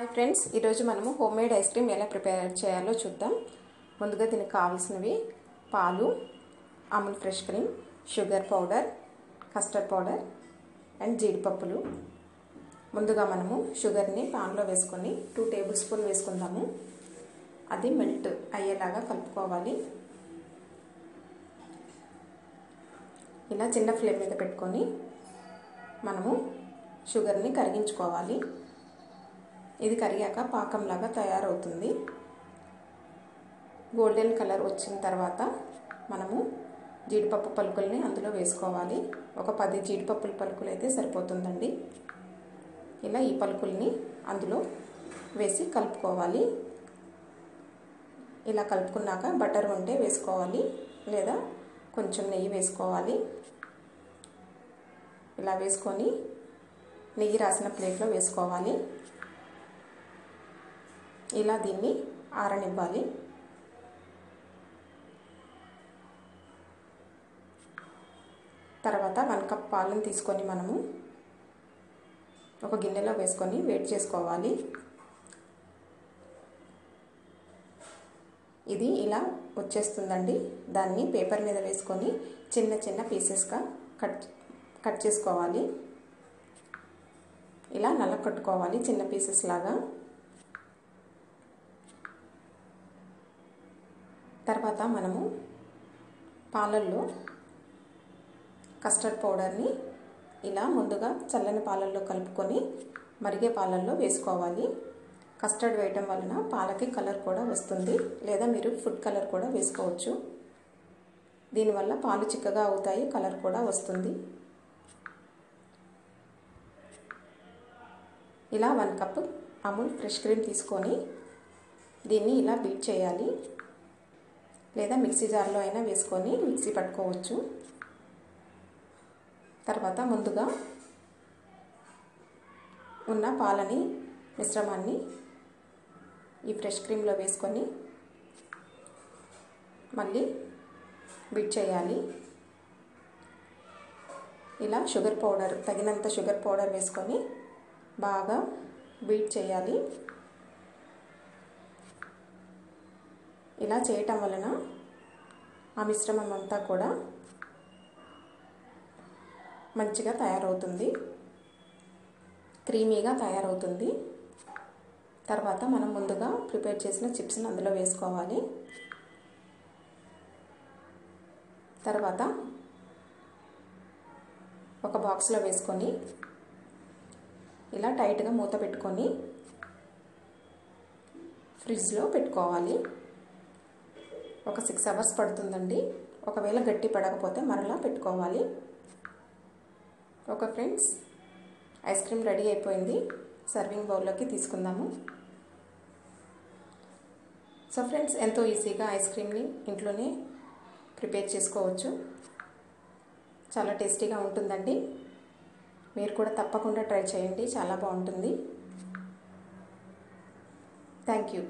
Hi friends ఈరోజు మనము home made ice cream ఎలా ప్రిపేర్ చేయాలో చూద్దాం. ముందుగా దీనికి కావాల్సినవి పాలు Amul fresh cream sugar powder custard powder and జీడిపప్పులు. ముందుగా మనము షుగర్ని పాన్లో వేసుకొని టూ టేబుల్ స్పూన్ వేసుకుందాము. అది మెల్ట్ అయ్యేలాగా కలుపుకోవాలి. ఇలా చిన్న ఫ్లేమ్ మీద పెట్టుకొని మనము షుగర్ని కరిగించుకోవాలి. ఇది కరిగాక పాకంలాగా తయారవుతుంది. గోల్డెన్ కలర్ వచ్చిన తర్వాత మనము జీడిపప్పు పలుకుల్ని అందులో వేసుకోవాలి. ఒక పది జీడిపప్పుల పలుకులు అయితే సరిపోతుందండి. ఇలా ఈ పలుకుల్ని అందులో వేసి కలుపుకోవాలి. ఇలా కలుపుకున్నాక బటర్ ఉంటే వేసుకోవాలి. లేదా కొంచెం నెయ్యి వేసుకోవాలి. ఇలా వేసుకొని నెయ్యి రాసిన ప్లేట్లో వేసుకోవాలి. ఇలా దీన్ని ఆరనివ్వాలి. తర్వాత వన్ కప్ పాలను తీసుకొని మనము ఒక గిన్నెలో వేసుకొని వేడి చేసుకోవాలి. ఇది ఇలా వచ్చేస్తుందండి. దాన్ని పేపర్ మీద వేసుకొని చిన్న చిన్న పీసెస్గా కట్ కట్ చేసుకోవాలి. ఇలా నల్ల కట్టుకోవాలి చిన్న పీసెస్ లాగా. తర్వాత మనము పాలల్లో కస్టర్డ్ పౌడర్ని ఇలా ముందుగా చల్లని పాలల్లో కలుపుకొని మరిగే పాలల్లో వేసుకోవాలి. కస్టర్డ్ వేయటం వలన పాలకి కలర్ కూడా వస్తుంది. లేదా మీరు ఫుడ్ కలర్ కూడా వేసుకోవచ్చు. దీనివల్ల పాలు చిక్కగా అవుతాయి కలర్ కూడా వస్తుంది. ఇలా one cup Amul fresh cream తీసుకొని దీన్ని ఇలా బీట్ చేయాలి. లేదా మిక్సీ జార్లో అయినా వేసుకొని మిక్సీ పట్టుకోవచ్చు. తర్వాత ముందుగా ఉన్న పాలని మిశ్రమాన్ని ఈ ఫ్రెష్ క్రీమ్లో వేసుకొని మళ్ళీ బీట్ చేయాలి. ఇలా షుగర్ పౌడర్ తగినంత షుగర్ పౌడర్ వేసుకొని బాగా బీట్ చేయాలి. ఇలా చేయటం వలన ఆ మిశ్రమం అంతా కూడా మంచిగా తయారవుతుంది. క్రీమీగా తయారవుతుంది. తర్వాత మనం ముందుగా ప్రిపేర్ చేసిన చిప్స్ని అందులో వేసుకోవాలి. తర్వాత ఒక బాక్స్లో వేసుకొని ఇలా టైట్గా మూత పెట్టుకొని ఫ్రిడ్జ్లో పెట్టుకోవాలి. ఒక సిక్స్ అవర్స్ పడుతుందండి. ఒకవేళ గట్టి పడకపోతే మరలా పెట్టుకోవాలి. ఒక ఫ్రెండ్స్ ఐస్ క్రీమ్ రెడీ అయిపోయింది. సర్వింగ్ బౌల్లోకి తీసుకుందాము. సో ఫ్రెండ్స్ ఎంతో ఈజీగా ఐస్ క్రీమ్ని ఇంట్లోనే ప్రిపేర్ చేసుకోవచ్చు. చాలా టేస్టీగా ఉంటుందండి. మీరు కూడా తప్పకుండా ట్రై చేయండి. చాలా బాగుంటుంది. Thank you.